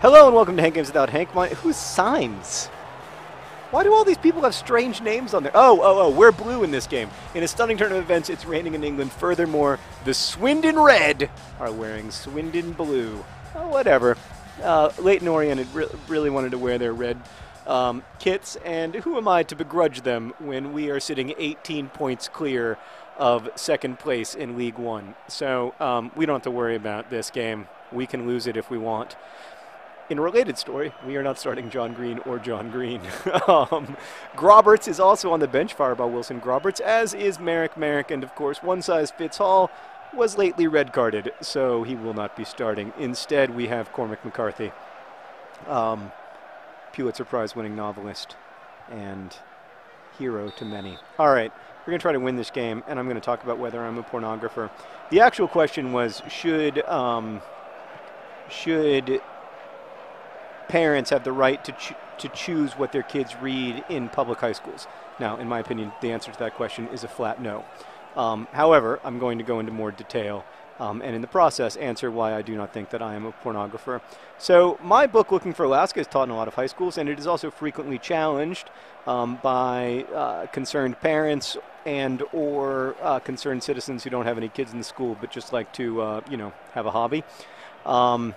Hello and welcome to Hank Games Without Hank. My, who's Symes? Why do all these people have strange names on there? Oh, oh, oh, we're blue in this game. In a stunning turn of events, it's raining in England. Furthermore, the Swindon Red are wearing Swindon Blue. Oh, whatever. Uh, Leyton Orient re- really wanted to wear their red um, kits, and who am I to begrudge them when we are sitting 18 points clear of second place in League One? So um, we don't have to worry about this game. We can lose it if we want. In a related story, we are not starting John Green or John Green. um, Groberts is also on the bench, fired by Wilson Groberts, as is Merrick Merrick, and of course, one size fits all was lately red carded, so he will not be starting. Instead, we have Cormac McCarthy, um, Pulitzer Prize winning novelist and hero to many. All right, we're going to try to win this game, and I'm going to talk about whether I'm a pornographer. The actual question was should. Um, should parents have the right to, ch- to choose what their kids read in public high schools? Now, in my opinion, the answer to that question is a flat no. Um, however, I'm going to go into more detail um, and in the process answer why I do not think that I am a pornographer. So, my book, Looking for Alaska, is taught in a lot of high schools, and it is also frequently challenged um, by uh, concerned parents and or uh, concerned citizens who don't have any kids in the school but just like to, uh, you know, have a hobby. Um,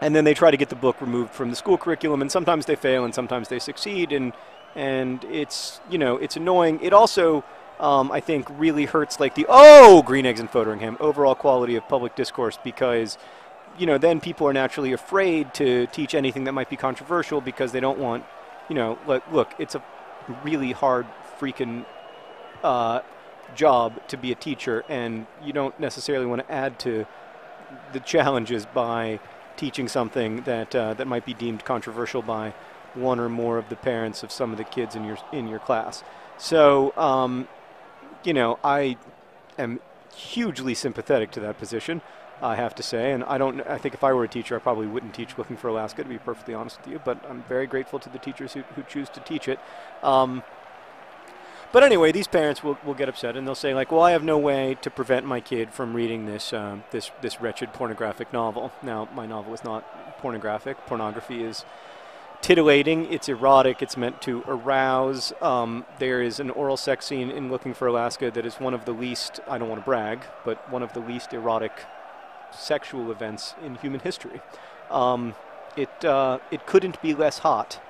and then they try to get the book removed from the school curriculum, and sometimes they fail, and sometimes they succeed, and and it's you know it's annoying. It also um, I think really hurts like the oh Green Eggs and Fotheringham overall quality of public discourse because you know then people are naturally afraid to teach anything that might be controversial because they don't want you know look look it's a really hard freaking uh, job to be a teacher and you don't necessarily want to add to the challenges by teaching something that uh, that might be deemed controversial by one or more of the parents of some of the kids in your in your class. So, um, you know, I am hugely sympathetic to that position. I have to say, and I don't. I think if I were a teacher, I probably wouldn't teach Looking for Alaska, to be perfectly honest with you. But I'm very grateful to the teachers who, who choose to teach it. Um, but anyway, these parents will, will get upset and they'll say like, "Well, I have no way to prevent my kid from reading this uh, this this wretched pornographic novel." Now, my novel is not pornographic. Pornography is titillating. It's erotic. It's meant to arouse. Um, there is an oral sex scene in Looking for Alaska that is one of the least. I don't want to brag, but one of the least erotic sexual events in human history. Um, it uh, it couldn't be less hot.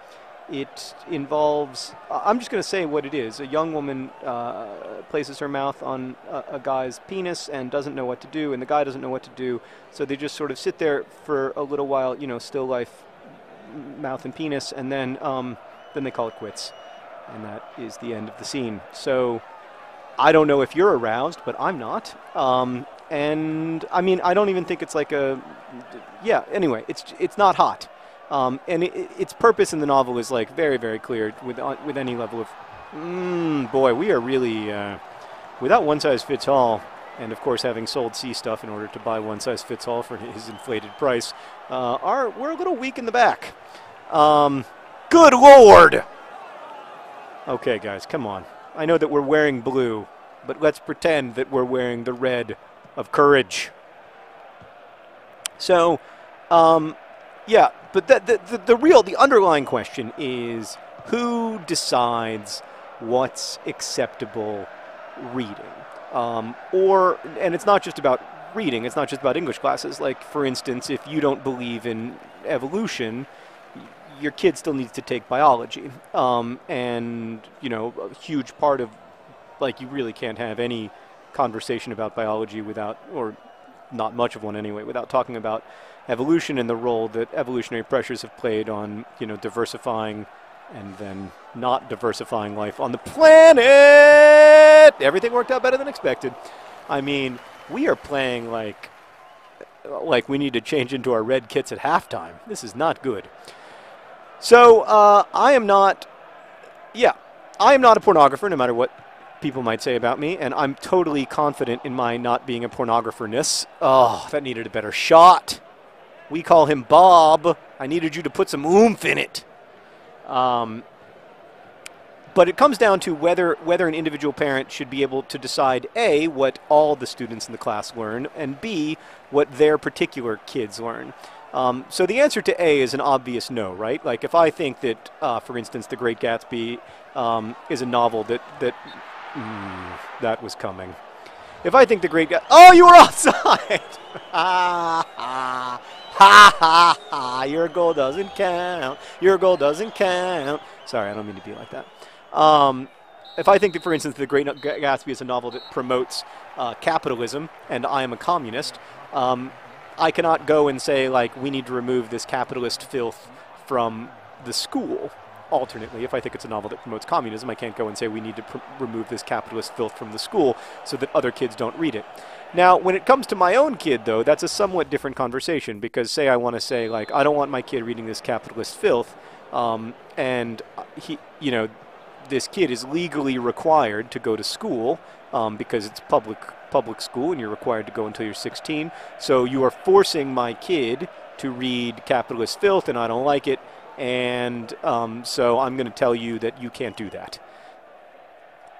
It involves, I'm just going to say what it is. A young woman uh, places her mouth on a, a, guy's penis and doesn't know what to do, and the guy doesn't know what to do. So they just sort of sit there for a little while, you know, still life, mouth and penis, and then, um, then they call it quits. And that is the end of the scene. So I don't know if you're aroused, but I'm not. Um, and I mean, I don't even think it's like a, yeah, anyway, it's, it's not hot. Um, and it, its purpose in the novel is like very, very clear with uh, with any level of. Mm, boy, we are really uh, without one size fits all, and of course having sold C stuff in order to buy one size fits all for his inflated price. Uh, are we're a little weak in the back. Um, good lord. Okay, guys, come on. I know that we're wearing blue, but let's pretend that we're wearing the red of courage. So, um, yeah, but the, the, the, real, the underlying question is who decides what's acceptable reading? Um, or, and it's not just about reading, it's not just about English classes. Like, for instance, if you don't believe in evolution, your kid still needs to take biology. Um, and, you know, a huge part of, like, you really can't have any conversation about biology without, or not much of one anyway, without talking about evolution and the role that evolutionary pressures have played on, you know, diversifying and then not diversifying life on the planet. Everything worked out better than expected. I mean, we are playing like like we need to change into our red kits at halftime. This is not good. So uh, I am not. Yeah, I am not a pornographer, no matter what people might say about me, and I'm totally confident in my not being a pornographerness. Oh, that needed a better shot. We call him Bob. I needed you to put some oomph in it. Um, but it comes down to whether whether an individual parent should be able to decide a what all the students in the class learn, and b what their particular kids learn. Um, so the answer to A is an obvious no, right? Like if I think that, uh, for instance, The Great Gatsby um, is a novel that that mm, that was coming. If I think The Great Gatsby, oh, you were outside. ha ha ha ha! Your goal doesn't count. Your goal doesn't count. Sorry, I don't mean to be like that. Um, if I think that, for instance, The Great Gatsby is a novel that promotes uh, capitalism, and I am a communist, um, I cannot go and say, like, we need to remove this capitalist filth from the school. Alternately, if I think it's a novel that promotes communism, I can't go and say we need to pr- remove this capitalist filth from the school so that other kids don't read it. Now, when it comes to my own kid, though, that's a somewhat different conversation because, say, I want to say, like, I don't want my kid reading this capitalist filth, um, and he, you know, this kid is legally required to go to school um, because it's public public school and you're required to go until you're 16. So you are forcing my kid to read capitalist filth, and I don't like it. And um, so I'm going to tell you that you can't do that.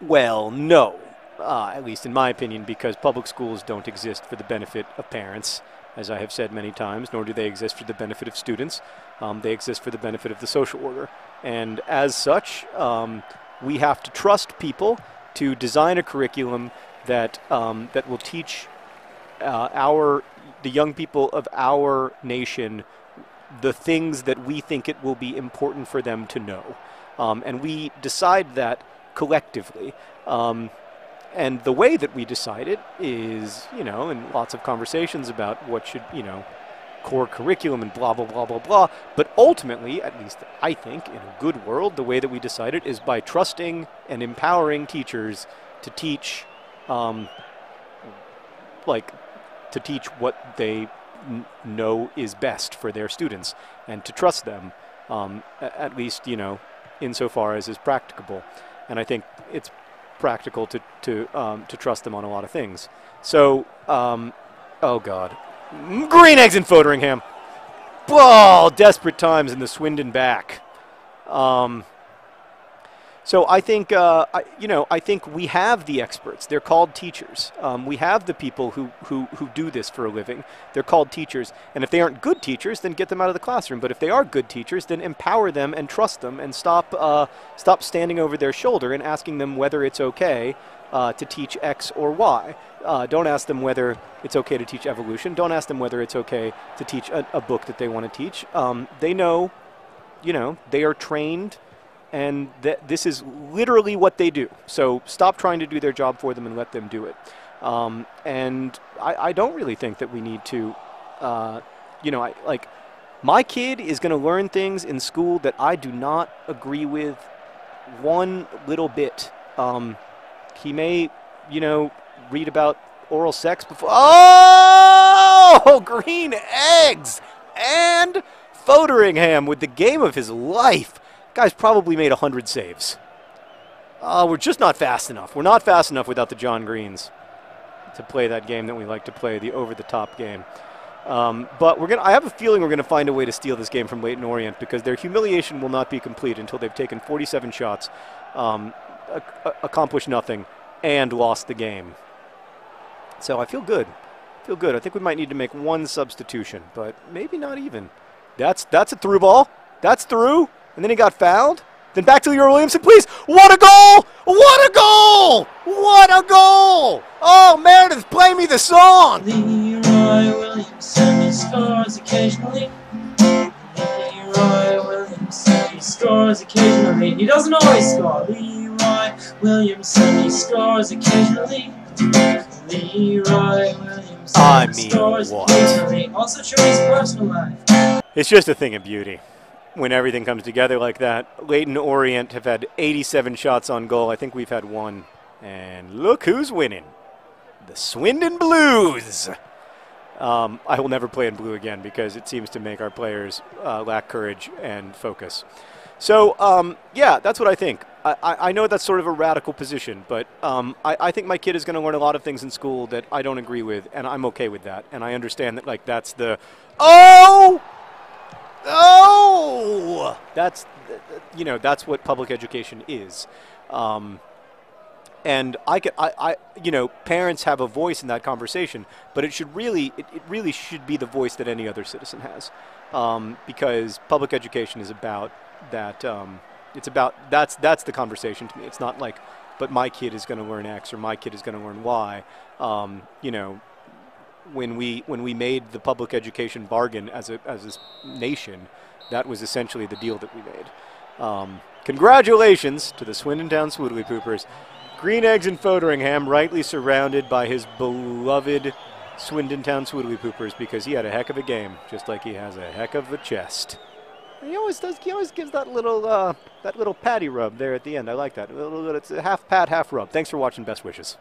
Well, no, uh, at least in my opinion, because public schools don't exist for the benefit of parents, as I have said many times, nor do they exist for the benefit of students. Um, they exist for the benefit of the social order. And as such, um, we have to trust people to design a curriculum that um, that will teach uh, our the young people of our nation the things that we think it will be important for them to know, um, and we decide that collectively. Um, and the way that we decide it is, you know, in lots of conversations about what should, you know, core curriculum and blah, blah, blah, blah, blah. But ultimately, at least I think, in a good world, the way that we decide it is by trusting and empowering teachers to teach um, like to teach what they know is best for their students and to trust them, um, at least you know, insofar as is practicable. And I think it's practical to to um, to trust them on a lot of things. So, um, oh God, green eggs in Fotheringham. Ball, desperate times in the Swindon back. Um, so I think, uh, I, you know, I think we have the experts. They're called teachers. Um, we have the people who, who, who do this for a living. They're called teachers. And if they aren't good teachers, then get them out of the classroom. But if they are good teachers, then empower them and trust them and stop, uh, stop standing over their shoulder and asking them whether it's okay uh, to teach X or Y. Uh, don't ask them whether it's okay to teach evolution. Don't ask them whether it's okay to teach a, a book that they want to teach. Um, they know, you know, they are trained – and th- this is literally what they do. So stop trying to do their job for them and let them do it. Um, and I, I, don't really think that we need to, uh, you know, I, like my kid is going to learn things in school that I do not agree with one little bit. Um, he may, you know, read about oral sex before. Oh, green eggs and Fotheringham with the game of his life. Guy's probably made 100 saves. Uh, we're just not fast enough. We're not fast enough without the John Greens to play that game that we like to play, the over-the-top game. Um, but we're gonna. I have a feeling we're going to find a way to steal this game from Leyton Orient because their humiliation will not be complete until they've taken 47 shots, um, accomplished nothing, and lost the game. So I feel good. Feel good. I think we might need to make one substitution, but maybe not even. That's that's a through ball. That's through and then he got fouled. Then back to Leroy Williamson, please. What a goal! What a goal! What a goal! Oh, Meredith, play me the song. Leroy Williamson scores occasionally. Leroy Williamson scores occasionally. He doesn't always score. Leroy Williamson he scores occasionally. Leroy Williamson I mean, scores what? occasionally. Also shows his personal life. It's just a thing of beauty when everything comes together like that. Leyton Orient have had 87 shots on goal. I think we've had one. And look who's winning. The Swindon Blues. Um, I will never play in blue again because it seems to make our players uh, lack courage and focus. So, um, yeah, that's what I think. I, I, know that's sort of a radical position, but um, I, I think my kid is going to learn a lot of things in school that I don't agree with, and I'm okay with that. And I understand that, like, that's the. Oh! Oh, that's you know that's what public education is. Um, and I could, I, I, you know, parents have a voice in that conversation, but it should really, it, it really should be the voice that any other citizen has, um, because public education is about that. Um, it's about that's that's the conversation to me. It's not like, but my kid is going to learn X or my kid is going to learn Y. Um, you know, when we when we made the public education bargain as a as a nation, that was essentially the deal that we made. Um, congratulations to the Swindon Town Swoodilypoopers. Green Eggs and Fotheringham rightly surrounded by his beloved Swindon Town Swoodilypoopers because he had a heck of a game, just like he has a heck of a chest. He always does. He always gives that little uh, that little patty rub there at the end. I like that. A little, it's a half pat, half rub. Thanks for watching. Best wishes.